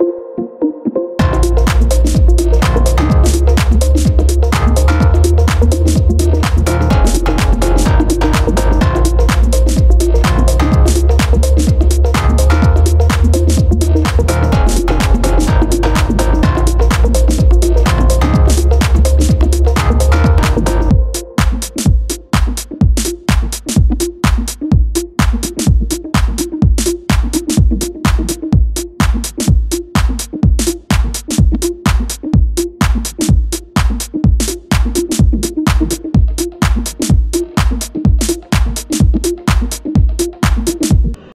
you.